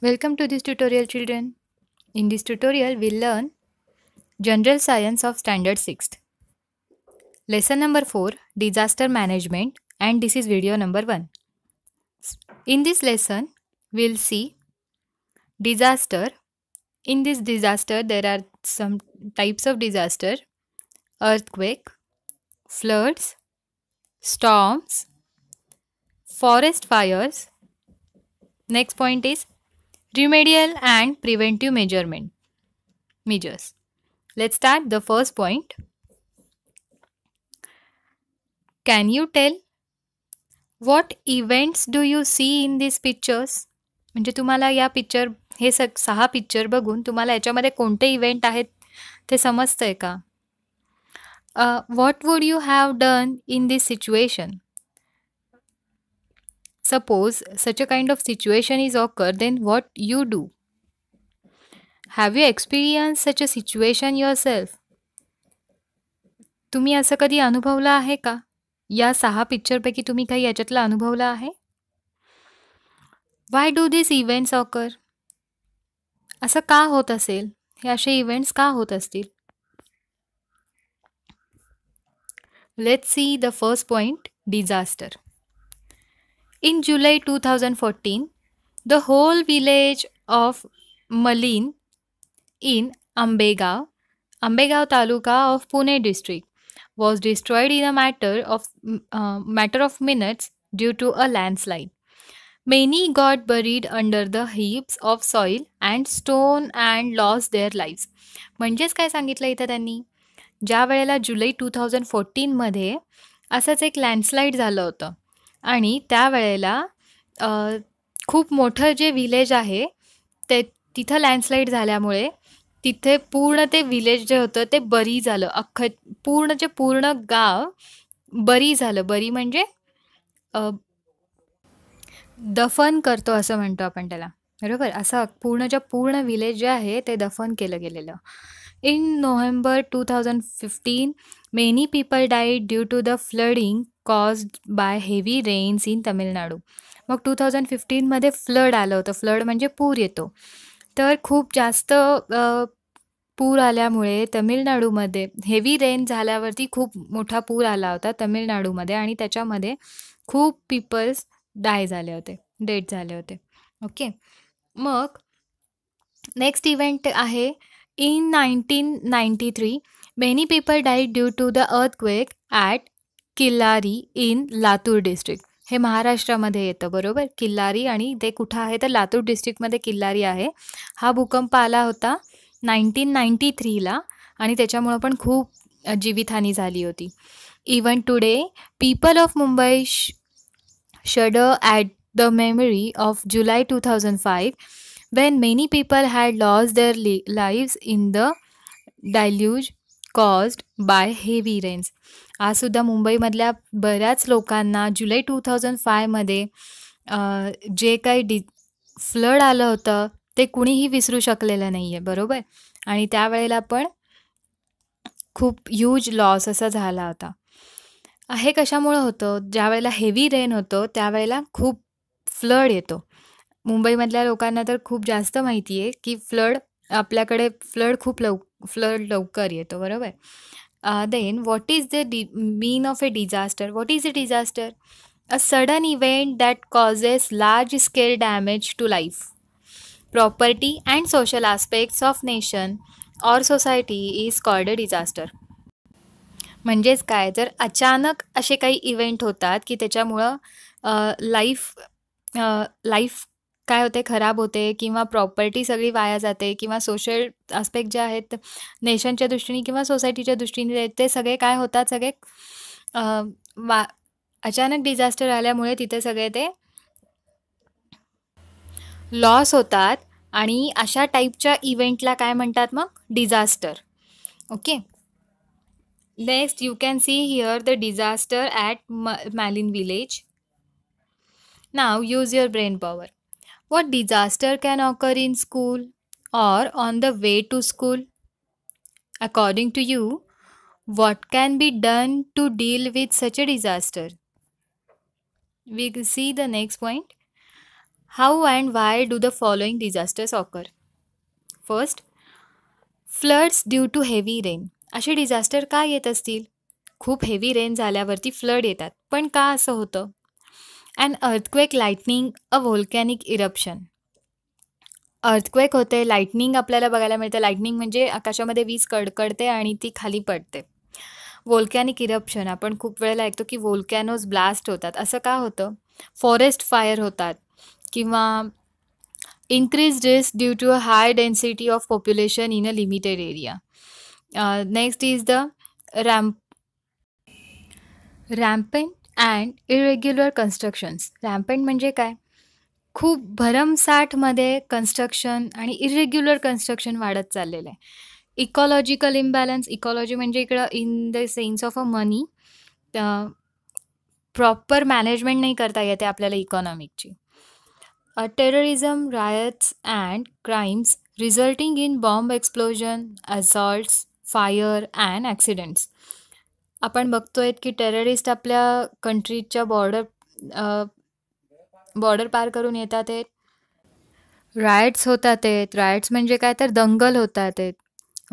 Welcome to this tutorial children. In this tutorial we'll learn General Science of Standard 6th. Lesson number 4 Disaster Management and this is video number 1. In this lesson we'll see disaster. In this disaster there are some types of disaster earthquake, floods, storms, forest fires. Next point is remedial and preventive measurement measures. Let's start the first point. Can you tell what events do you see in these pictures? म्हणजे तुम्हाला या picture हे स सहा picture बघून तुम्हाला याच्यामध्ये कोणते इव्हेंट आहेत ते समजतंय का what would you have done in this situation Suppose such a kind of situation is occur, then what you do? You experience such a situation yourself तुम्ही असं कधी अनुभवलं आहे का? या सहा पिक्चरपैकी तुम्ही काही याच्यातलं अनुभवलं आहे? Why do this events occur असं का होत असेल? हे असे इव्हेंट्स का होत असतील? Let's see the first point disaster In July 2014, the whole village of Malin in Ambegaon, Ambegaon Taluka of Pune district, was destroyed in a matter of uh, matter of minutes due to a landslide. Many got buried under the heaps of soil and stone and lost their lives. म्हणजेच काय सांगितलं इथं त्यांनी ज्या वेळेला जुलै two thousand फोर्टीनमध्ये असंच एक landslide झालं होतं आणि त्यावेळेला खूप मोठं जे विलेज आहे ते तिथं लँडस्लाईड झाल्यामुळे तिथे पूर्ण ते विलेज जे होतं ते बरी झालं. अख्खं पूर्ण जे पूर्ण गाव बरी झालं. बरी म्हणजे दफन करतो असं म्हणतो आपण त्याला. बरोबर? असं पूर्ण जे पूर्ण विलेज जे आहे ते दफन केलं गेलेलं. In November two thousand fifteen many people died due to the flooding caused by heavy rains in Tamil Nadu मग टू थाउजंड फिफ्टीनमध्ये फ्लड आलं होतं. फ्लड म्हणजे पूर येतो. तर खूप जास्त पूर आल्यामुळे तमिळनाडूमध्ये हेवी रेन झाल्यावरती खूप मोठा पूर आला होता तमिळनाडूमध्ये आणि त्याच्यामध्ये खूप पीपल्स डाय झाले होते डेट झाले होते. ओके मग नेक्स्ट इव्हेंट आहे. In nineteen ninety three many people died due to the earthquake at Killari in Latur district हे महाराष्ट्रामध्ये येतं बरोबर? किल्लारी आणि ते कुठं आहे? तर लातूर डिस्ट्रिक्टमध्ये किल्लारी आहे. हा भूकंप आला होता नाईन्टीन नाईन्टी थ्रीला आणि त्याच्यामुळं पण खूप जीवितहानी झाली होती. Even today people of Mumbai श shudder at the memory of July two thousand five when many people had loss their लि lives in the deluge caused by heavy rains आजसुद्धा मुंबईमधल्या बऱ्याच लोकांना जुलै टू थाउजंड फायमध्ये जे काही डि फ्लड आलं होतं ते कुणीही विसरू शकलेलं नाही आहे बरोबर? आणि त्यावेळेला पण खूप ह्यूज लॉस असा झाला होता. हे कशामुळं होतं? ज्या वेळेला हेवी रेन होतं त्यावेळेला खूप फ्लड येतो. मुंबईमधल्या लोकांना तर खूप जास्त माहिती आहे की फ्लड आपल्याकडे फ्लड खूप लव फ्लड लवकर येतो बरोबर? Then what is the D mean of a disaster what is a disaster a sudden event that causes large scale damage to life property and social aspects of nation or society is called a disaster म्हणजेच काय? जर अचानक असे काही event होतात की त्याच्यामुळं life life काय होते खराब होते किंवा प्रॉपर्टी सगळी वाया जाते किंवा सोशल आस्पेक्ट जे आहेत नेशनच्या दृष्टीने किंवा सोसायटीच्या दृष्टीने ते सगळे काय होतात सगळे वा अचानक डिझास्टर आल्यामुळे तिथे सगळे ते लॉस होतात आणि अशा टाईपच्या इव्हेंटला काय म्हणतात मग? Disaster okay next you can see here the disaster at म Malin village now use your brain power What disaster can occur in school or on the way to school? According to you, what can be done to deal with such a disaster? We see the next point. How and why do the following disasters occur? First, floods due to heavy rain असे disaster का येत असतील खूप heavy rain झाल्यावरती flood येतात पण का असं होतं and earthquake lightning a volcanic eruption earthquake होते लाईटनिंग आपल्याला बघायला मिळते. लाईटनिंग म्हणजे आकाशामध्ये वीज कडकडते आणि ती खाली पडते. वोल्कॅनिक इरप्शन आपण खूप वेळेला ऐकतो की वोल्कॅनोज ब्लास्ट होतात. असं का होतं? फॉरेस्ट फायर होतात. किंवा increase risk due to a high density of population in a limited area next is the ramp rampant and irregular constructions. Rampant म्हणजे काय? खूप भरमसाठमध्ये कन्स्ट्रक्शन आणि इरेग्युलर कन्स्ट्रक्शन वाढत चाललेलं आहे. इकॉलॉजिकल इम्बॅलन्स इकॉलॉजी म्हणजे इकडं in the sense of a money proper management नाही करता येते आपल्याला इकॉनॉमिकची. Terrorism riots and crimes resulting in bomb explosion assaults fire and accidents. आपण बघतोय की टेररिस्ट आपल्या कंट्रीच्या बॉर्डर बॉर्डर पार करून येतात आहेत. रायट्स होतात आहेत. रायट्स म्हणजे काय तर दंगल होतात आहेत.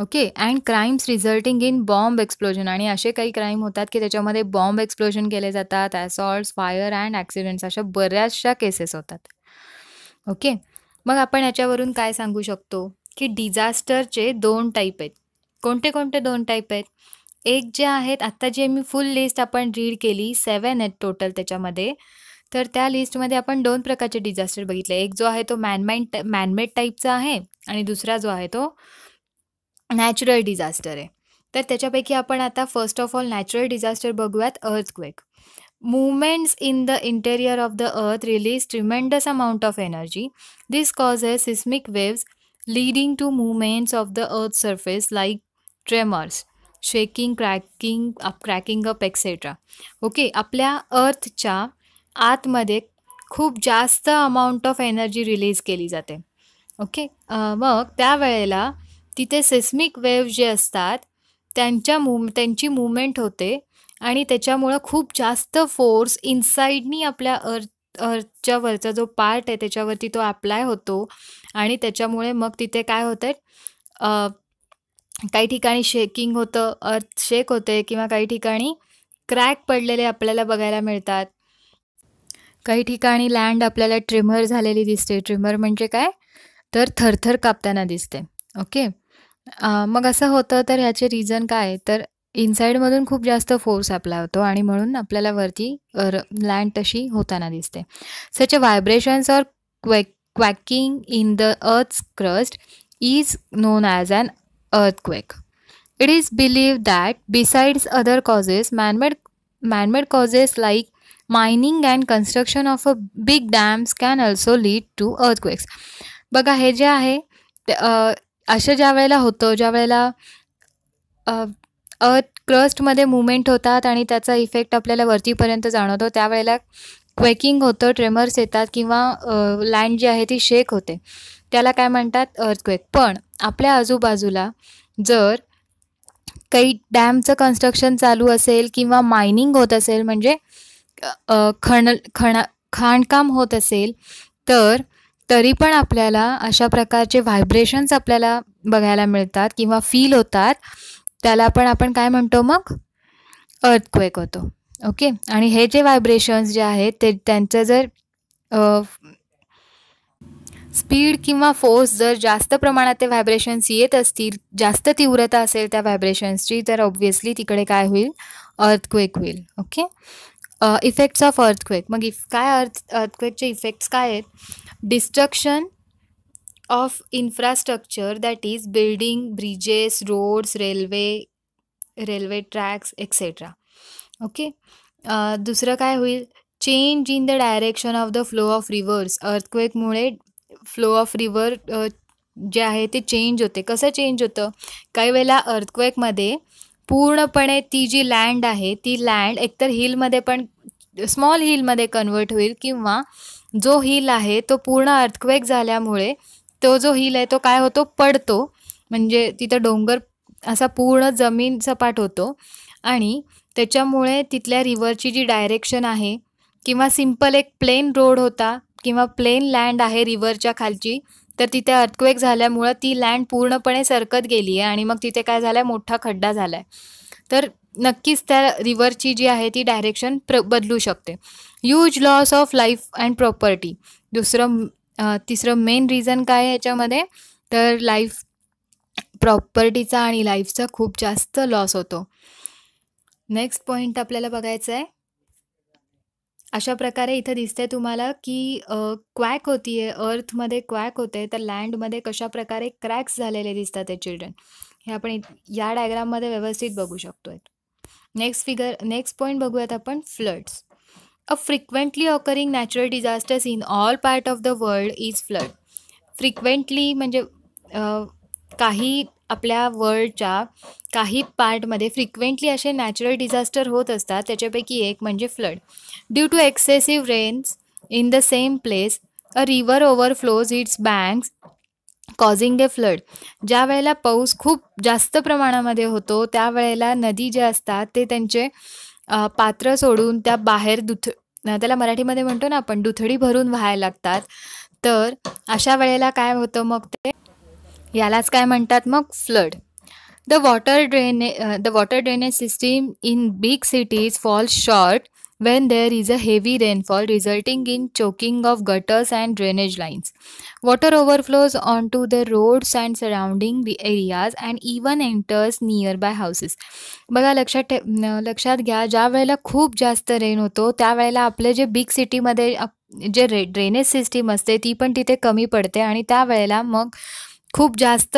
Okay and crimes resulting in bomb explosion आणि असे काही क्राईम होतात की त्याच्यामध्ये बॉम्ब एक्सप्लोजन केले जातात ॲसॉल्ट्स फायर अँड ॲक्सिडेंट्स अशा बऱ्याचशा केसेस होतात. ओके मग आपण याच्यावरून काय सांगू शकतो? की डिझास्टरचे दोन टाईप आहेत. कोणते कोणते दोन टाईप आहेत? एक जे आहेत आत्ता जे मी फुल लिस्ट आपण रीड केली सेवन आहेत टोटल त्याच्यामध्ये. तर त्या लिस्टमध्ये आपण दोन प्रकारचे डिझास्टर बघितले. एक जो आहे तो मॅनमाइंड मॅनमेड टाईपचा आहे आणि दुसरा जो आहे तो नॅचरल डिझास्टर आहे. तर त्याच्यापैकी आपण आता first of all natural disaster बघूयात earthquake movements in the interior of the earth release tremendous amount of energy. This causes seismic waves leading to movements of the earth's surface like tremors. Shaking cracking up cracking up etcetera okay आपल्या अर्थच्या आतमध्ये खूप जास्त amount of energy release केली जाते. Okay मग त्यावेळेला तिथे सेस्मिक वेव्ह जे असतात त्यांच्या मूव त्यांची मुवमेंट होते आणि त्याच्यामुळं खूप जास्त फोर्स इनसाईडनी आपल्या अर्थ अर्थच्या वरचा जो पार्ट आहे त्याच्यावरती तो अप्लाय होतो आणि त्याच्यामुळे मग तिथे काय होतं काही ठिकाणी शेकिंग होतं अर्थ शेक होते किंवा काही ठिकाणी क्रॅक पडलेले आपल्याला बघायला मिळतात. काही ठिकाणी लँड आपल्याला ट्रिमर झालेली दिसते. ट्रिमर म्हणजे काय? तर थरथर कापताना दिसते. ओके मग असं होतं तर ह्याचे रिझन काय? तर इनसाईडमधून खूप जास्त फोर्स आपला होतो आणि म्हणून आपल्याला वरती लँड तशी होताना दिसते. Such a vibrations or क्वॅ quaking in the earth's crust is known as an earthquake. It is believed that besides other causes, man-made man-made causes like mining and construction of a big dams can also lead to earthquakes. बघा हे जे आहे असं ज्या वेळेला होतं ज्या वेळेला अर्थ क्रस्टमध्ये मुवमेंट होतात आणि त्याचा इफेक्ट आपल्याला वरतीपर्यंत जाणवतो त्यावेळेला क्वेकिंग होतं ट्रेमर्स येतात किंवा लँड जी आहे ती शेक होते त्याला काय म्हणतात? अर्थक्वेक पण आपल्या आजूबाजूला जर काही डॅमचं कन्स्ट्रक्शन चालू असेल किंवा मायनिंग होत असेल म्हणजे खण खणा खाणकाम होत असेल तर तरी पण आपल्याला अशा प्रकारचे व्हायब्रेशन्स आपल्याला बघायला मिळतात किंवा फील होतात. त्याला पण आपण काय म्हणतो मग? अर्थक्वेक होतो. ओके आणि हे जे व्हायब्रेशन्स जे आहेत ते त्यांचं जर स्पीड किंवा फोर्स जर जास्त प्रमाणात ते व्हायब्रेशन्स येत असतील जास्त तीव्रता असेल त्या व्हायब्रेशन्सची तर ऑब्व्हियसली तिकडे काय होईल? अर्थक्वेक होईल ओके इफेक्ट्स ऑफ अर्थक्वेक मग इफ काय अर्थ अर्थक्वेकचे इफेक्ट्स काय आहेत? Destruction of infrastructure that is building bridges roads railway railway tracks etcetera okay दुसरं काय होईल? Change in the direction of the flow of rivers अर्थक्वेकमुळे flow of river जे आहे ते चेंज होते. कसं चेंज होतं? काही वेळेला अर्थक्वेकमध्ये पूर्णपणे ती जी लँड आहे ती लँड एकतर हिलमध्ये पण स्मॉल हिलमध्ये कन्वर्ट होईल किंवा जो हिल आहे तो पूर्ण अर्थक्वेक झाल्यामुळे तो जो हिल आहे तो काय होतो? पडतो. म्हणजे तिथं डोंगर असा पूर्ण जमीन सपाट होतो आणि त्याच्यामुळे तिथल्या रिव्हरची जी डायरेक्शन आहे किंवा सिंपल एक प्लेन रोड होता किंवा प्लेन लँड आहे रिव्हरच्या खालची तर तिथे अर्थक्वेक झाल्यामुळं ती लँड पूर्णपणे सरकत गेली आहे आणि मग तिथे काय झालं आहे मोठा खड्डा झाला आहे तर नक्कीच त्या रिव्हरची जी आहे ती डायरेक्शन प्र बदलू शकते. Huge loss of life and property. दुसरं तिसरं मेन रिझन काय याच्यामध्ये? तर लाईफ प्रॉपर्टीचा आणि लाईफचा खूप जास्त लॉस होतो. नेक्स्ट पॉईंट आपल्याला बघायचं आहे. अशा प्रकारे इथं दिसते तुम्हाला की क्वॅक होती आहे अर्थमध्ये क्वॅक होते तर लँडमध्ये कशा प्रकारे क्रॅक्स झालेले दिसतात आहे चिल्ड्रन हे आपण या डायग्राममध्ये व्यवस्थित बघू शकतो नेक्स्ट फिगर नेक्स्ट पॉईंट बघूयात आपण फ्लड्स म्हणजे, a frequently occurring natural disasters in all part of the world is flood frequently म्हणजे काही आपल्या वर्ल्डच्या काही पार्टमध्ये फ्रिक्वेंटली असे नॅचरल डिझास्टर होत असतात त्याच्यापैकी एक म्हणजे flood due to excessive rains in the same place a river overflows its banks causing a flood ज्या वेळेला पाऊस खूप जास्त प्रमाणामध्ये होतो त्यावेळेला नदी जे असतात ते त्यांचे पात्र सोडून त्या बाहेर दुथ त्याला मराठीमध्ये म्हणतो ना आपण दुथडी भरून व्हायला लागतात. तर अशा वेळेला काय होतं मग ते यालाच काय म्हणतात मग? Flood. The water ड्रेने the water drainage system in big cities fall short when there is a heavy rainfall resulting in choking of gutters and drainage lines water overflows on to the roads and surrounding the areas and even enters nearby houses बघा लक्षात ठे लक्षात घ्या ज्या वेळेला खूप जास्त rain होतो त्यावेळेला आपले जे बिग सिटीमध्ये जे रे ड्रेनेज सिस्टीम असते ती पण तिथे कमी पडते आणि त्यावेळेला मग खूप जास्त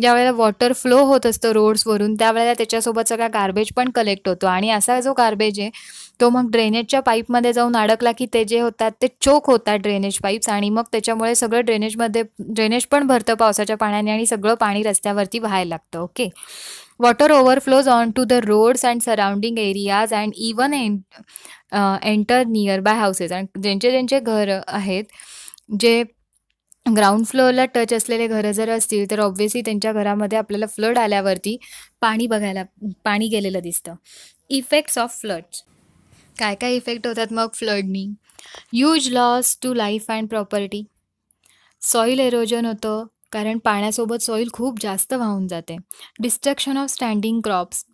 ज्यावेळेला वॉटर फ्लो होत असतं रोड्सवरून त्यावेळेला त्याच्यासोबत सगळा गार्बेज पण कलेक्ट होतो. आणि असा जो गार्बेज आहे तो मग ड्रेनेजच्या पाईपमध्ये जाऊन अडकला की ते जे होतात ते चोक होतात ड्रेनेज पाईप्स आणि मग त्याच्यामुळे सगळं ड्रेनेजमध्ये ड्रेनेज पण भरतं पावसाच्या पाण्याने आणि सगळं पाणी रस्त्यावरती व्हायला लागतं. Okay water overflows on to the roads and surrounding areas and even N enter near by houses आणि ज्यांचे ज्यांचे घर आहेत जे ग्राउंड फ्लोअरला टच असलेले घरं जर असतील तर ऑब्व्हियसली त्यांच्या घरामध्ये आपल्याला फ्लड आल्यावरती पाणी बघायला पाणी गेलेलं दिसतं. इफेक्ट्स ऑफ फ्लड्स काय काय इफेक्ट होतात मग फ्लडनी huge loss to life and property soil erosion होतं कारण पाण्यासोबत सॉईल खूप जास्त वाहून जाते. डिस्ट्रक्शन ऑफ स्टँडिंग क्रॉप्स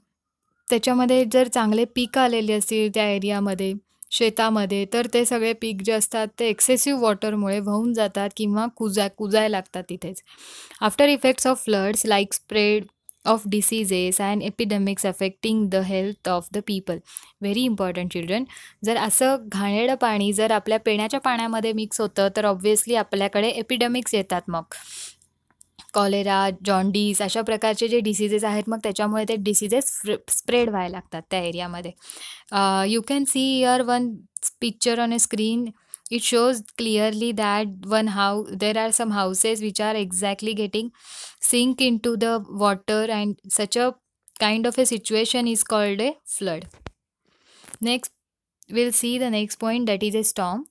त्याच्यामध्ये जर चांगले पीक आलेली असतील त्या एरियामध्ये शेतामध्ये तर ते सगळे पीक जे असतात ते एक्सेसिव्ह वॉटरमुळे वाहून जातात किंवा कुजा कुजाय लागतात तिथेच. After effects of floods like spread of diseases and epidemics affecting the health of the people very important children जर असं घाणेरडं पाणी जर आपल्या पिण्याच्या पाण्यामध्ये मिक्स होतं तर ऑब्व्हियसली आपल्याकडे एपिडेमिक्स येतात मग. कॉलेरा जॉन्डीज अशा प्रकारचे जे डिसीजेस आहेत मग त्याच्यामुळे ते डिसीजेस स्प्रेड व्हायला लागतात त्या एरियामध्ये you can see here one picture on a screen it shows clearly that one how there are some houses which are exactly getting sink in to the water and such a kind of a situation is called a flood next will see the next point that is a storm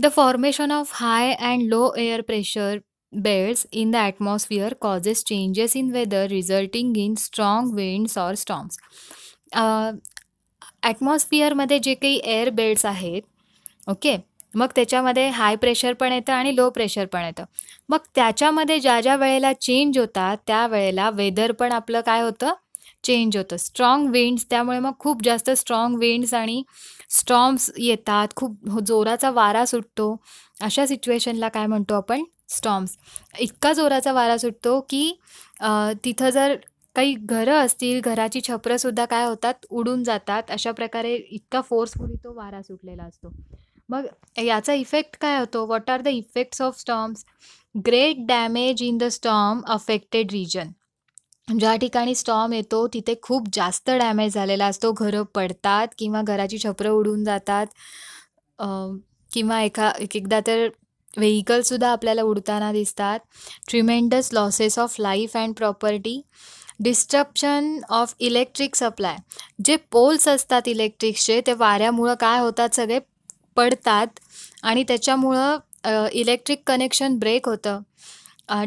the formation of high and low air pressure belts in the atmosphere causes changes in weather resulting in strong winds or storms. Uh, ॲटमॉस्फिअरमध्ये जे काही air beds आहेत okay मग त्याच्यामध्ये high pressure पण येतं आणि low pressure पण येतं. मग त्याच्यामध्ये ज्या ज्या वेळेला चेंज होतात त्या वेळेला वेदर पण आपलं काय होतं? चेंज होतं. स्ट्रॉंग विंड्स त्यामुळे मग खूप जास्त स्ट्रॉंग विंड्स आणि स्टॉम्स येतात. खूप जोराचा वारा सुटतो. अशा सिच्युएशनला काय म्हणतो आपण? स्टॉम्स इतका जोराचा वारा सुटतो की तिथं जर काही घरं असतील घराची छपरंसुद्धा काय होतात उडून जातात. अशा प्रकारे इतका फोर्सफुली तो वारा सुटलेला असतो. मग याचा इफेक्ट काय होतो? What are the effects of storms great damage in the storm affected region ज्या ठिकाणी स्टॉम येतो तिथे खूप जास्त डॅमेज झालेला असतो. घरं पडतात किंवा घराची छपरं उडून जातात. किंवा एका एक एकदा तर व्हेकलसुद्धा आपल्याला उडताना दिसतात. Tremendous losses of life and property disruption of electric supply जे पोल्स असतात इलेक्ट्रिक्सचे ते वाऱ्यामुळं काय होतात सगळे? पडतात. आणि त्याच्यामुळं इलेक्ट्रिक कनेक्शन ब्रेक होतं.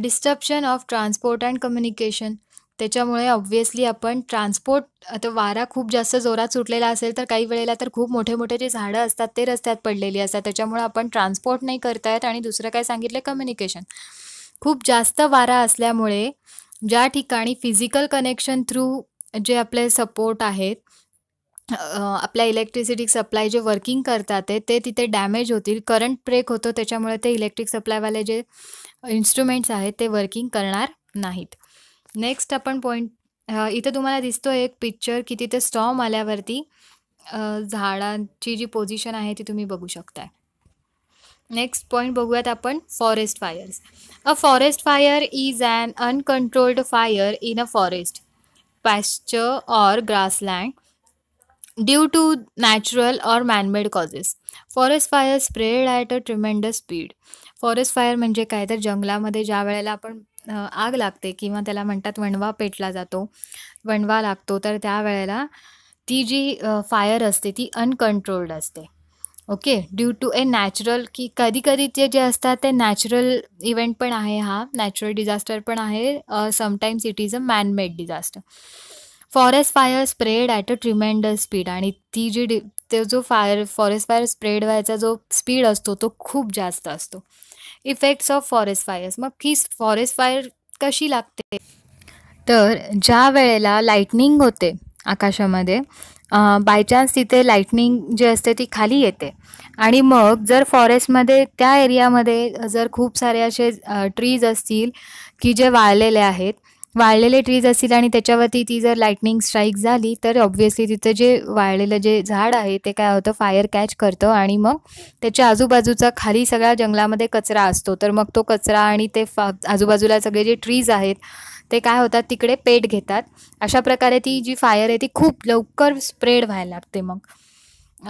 Disruption of transport and communication त्याच्यामुळे ऑब्व्हियसली आपण ट्रान्सपोर्ट आता वारा खूप जास्त जोरात सुटलेला असेल तर काही वेळेला तर खूप मोठे मोठे जे झाडं असतात ते रस्त्यात पडलेली असतात. त्याच्यामुळे आपण ट्रान्सपोर्ट नाही करता येत आणि दुसरं काय सांगितलं? कम्युनिकेशन खूप जास्त वारा असल्यामुळे ज्या ठिकाणी फिजिकल कनेक्शन थ्रू जे आपले सपोर्ट आहेत आपल्या इलेक्ट्रिसिटी सप्लाय जे वर्किंग करतात ते तिथे डॅमेज होतील. करंट ब्रेक होतो त्याच्यामुळे ते इलेक्ट्रिक सप्लायवाले जे इन्स्ट्रुमेंट्स आहेत ते वर्किंग करणार नाहीत. नेक्स्ट आपण पॉईंट इथे तुम्हाला दिसतो एक पिक्चर की तिथे स्टॉम आल्यावरती झाडांची जी पोझिशन आहे ती तुम्ही बघू शकताय. नेक्स्ट पॉईंट बघूयात आपण forest fires a forest fire is an uncontrolled fire in a forest pasture or grassland due to natural or manmade causes forest fire spread at a tremendous speed forest fire म्हणजे काय? तर जंगलामध्ये ज्या वेळेला आपण आग लागते किंवा त्याला म्हणतात वणवा पेटला जातो. वणवा लागतो तर त्यावेळेला ती जी फायर असते ती अनकंट्रोल्ड असते. Okay due to a natural की कधी कधी ते जे असतात ते नॅचरल इव्हेंट पण आहे हा. नॅचरल डिझास्टर पण आहे. Sometimes it is a manmade disaster forest fire spread at a tremendous speed आणि ती जी डि तो जो फायर फॉरेस्ट फायर स्प्रेड व्हायचा जो स्पीड असतो तो खूप जास्त असतो. इफेक्ट्स ऑफ फॉरेस्ट फायर्स मग ही फॉरेस्ट फायर कशी लागते? तर ज्या वेळेला लाईटनिंग होते आकाशामध्ये बाय चान्स तिथे लाईटनिंग जी असते ती खाली येते. आणि मग जर फॉरेस्टमध्ये त्या एरियामध्ये जर खूप सारे असे ट्रीज असतील की जे वाळलेले आहेत वाळलेले ट्रीज असतील आणि त्याच्यावरती ती जर लाईटनिंग स्ट्राईक झाली तर ऑब्व्हियसली तिथं जे वाळलेलं जे झाड आहे ते काय होतं फायर कॅच करतं आणि मग त्याच्या आजूबाजूचा खाली सगळ्या जंगलामध्ये कचरा असतो. तर मग तो कचरा आणि ते फा आजूबाजूला सगळे जे ट्रीज आहेत ते काय होतात तिकडे पेट घेतात. अशा प्रकारे ती जी फायर आहे ती खूप लवकर स्प्रेड व्हायला लागते मग.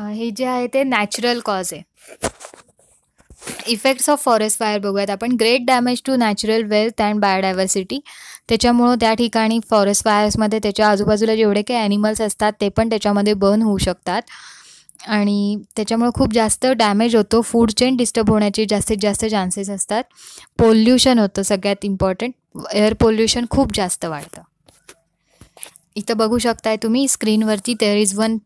हे जे आहे ते नॅचरल कॉज आहे. इफेक्ट्स ऑफ फॉरेस्ट फायर बघूयात आपण. Great damage to natural wealth and biodiversity त्याच्यामुळं त्या ठिकाणी फॉरेस्ट फायर्समध्ये त्याच्या आजूबाजूला जेवढे काही ॲनिमल्स असतात ते पण त्याच्यामध्ये बर्न होऊ शकतात. आणि त्याच्यामुळं खूप जास्त डॅमेज होतो. फूड चेन डिस्टर्ब होण्याचे जास्तीत जास्त चान्सेस असतात. पोल्युशन होतं सगळ्यात इम्पॉर्टंट एअर पोल्युशन खूप जास्त वाढतं. इथं बघू शकताय तुम्ही स्क्रीनवरती there is one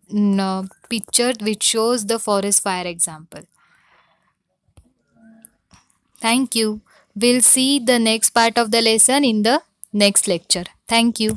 picture which shows the forest fire example Thank you. We'll see the next part of the lesson in the next lecture. Thank you.